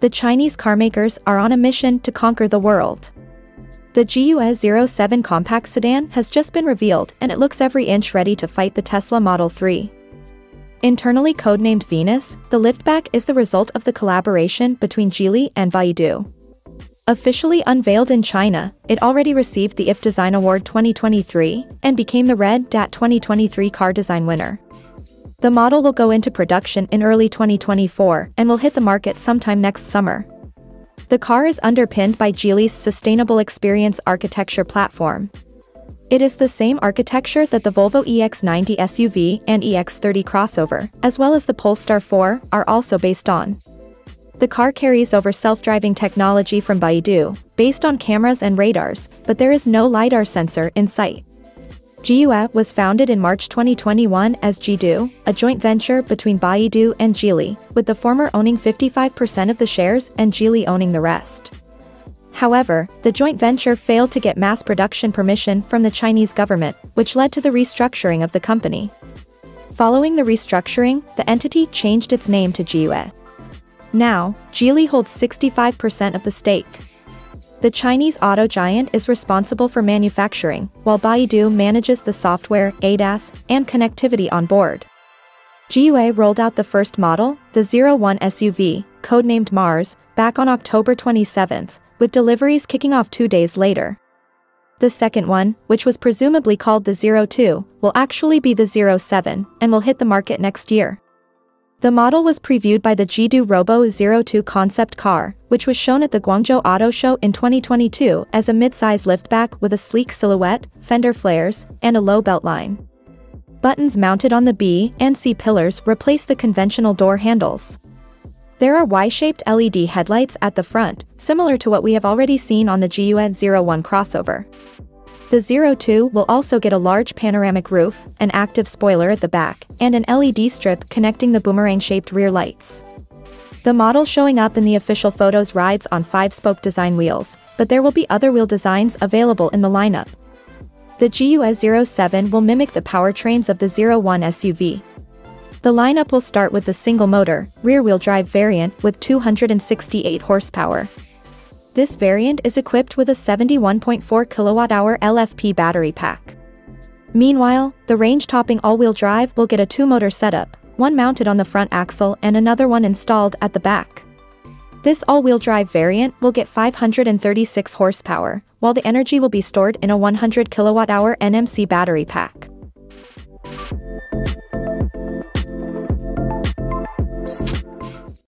the Chinese carmakers are on a mission to conquer the world. The Jiyue 07 compact sedan has just been revealed and it looks every inch ready to fight the Tesla Model 3. Internally codenamed Venus, the liftback is the result of the collaboration between Geely and Baidu. Officially unveiled in China, it already received the IF Design Award 2023 and became the Red Dot 2023 car design winner. The model will go into production in early 2024 and will hit the market sometime next summer. The car is underpinned by Geely's Sustainable Experience architecture platform. It is the same architecture that the Volvo EX90 SUV and EX30 crossover, as well as the Polestar 4, are also based on. The car carries over self-driving technology from Baidu, based on cameras and radars, but there is no LiDAR sensor in sight. Jiyue was founded in March 2021 as Jidu, a joint venture between Baidu and Geely, with the former owning 55% of the shares and Geely owning the rest. However, the joint venture failed to get mass production permission from the Chinese government, which led to the restructuring of the company. Following the restructuring, the entity changed its name to Jiyue. Now, Geely holds 65% of the stake. The Chinese auto giant is responsible for manufacturing, while Baidu manages the software, ADAS, and connectivity on board. Jiyue rolled out the first model, the 01 SUV, codenamed Mars, back on October 27, with deliveries kicking off two days later. The second one, which was presumably called the 02, will actually be the 07 and will hit the market next year. The model was previewed by the Jidu Robo 02 concept car, which was shown at the Guangzhou Auto Show in 2022 as a mid-size liftback with a sleek silhouette, fender flares, and a low beltline. Buttons mounted on the B and C pillars replace the conventional door handles. There are Y-shaped LED headlights at the front, similar to what we have already seen on the Jiyue 01 crossover. The 02 will also get a large panoramic roof, an active spoiler at the back, and an LED strip connecting the boomerang-shaped rear lights. The model showing up in the official photos rides on 5-spoke design wheels, but there will be other wheel designs available in the lineup. The Jiyue 07 will mimic the powertrains of the 01 SUV. The lineup will start with the single-motor, rear-wheel drive variant with 268 horsepower. This variant is equipped with a 71.4 kWh LFP battery pack. Meanwhile, the range-topping all-wheel drive will get a two-motor setup, one mounted on the front axle and another one installed at the back. This all-wheel drive variant will get 536 horsepower, while the energy will be stored in a 100 kWh NMC battery pack.